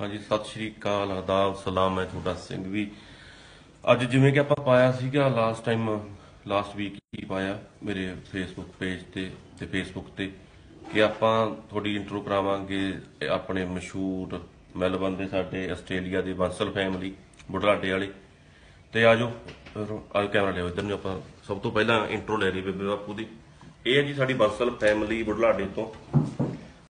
ਹਾਂਜੀ, ਸਤਿ ਸ਼੍ਰੀ ਅਕਾਲ, ਆਦਾਬ, ਸਲਾਮ, ਮੈਂ ਤੁਹਾਡਾ ਸਿੰਘ ਵੀ। ਅੱਜ ਜਿਵੇਂ ਕਿ ਆਪਾਂ ਪਾਇਆ ਸੀਗਾ ਲਾਸਟ ਟਾਈਮ ਲਾਸਟ ਵੀਕ ਹੀ ਪਾਇਆ ਮੇਰੇ ਫੇਸਬੁੱਕ ਪੇਜ ਤੇ ਤੇ ਫੇਸਬੁੱਕ ਤੇ ਕਿ ਆਪਾਂ ਤੁਹਾਡੀ ਇੰਟਰੋ ਕਰਾਵਾਂਗੇ ਆਪਣੇ ਮਸ਼ਹੂਰ ਮੈਲਬਨ ਦੇ ਸਾਡੇ ਆਸਟ੍ਰੇਲੀਆ ਦੇ ਬਾਂਸਲ ਫੈਮਿਲੀ ਬੁਢਲਾਡੇ ਵਾਲੇ। ਤੇ ਆਜੋ ਆਜੋ ਕੈਮਰਾ ਲਿਆਓ, ਇੱਧਰ ਨੂੰ ਆਪਾਂ ਸਭ ਤੋਂ ਪਹਿਲਾਂ ਇੰਟਰੋ ਲੈ ਲਈ ਬੇਬੇ ਬਾਪੂ ਦੀ। ਇਹ ਹੈ ਜੀ ਸਾਡੀ ਬਾਂਸਲ ਫੈਮਿਲੀ ਬੁਢਲਾਡੇ ਤੋਂ।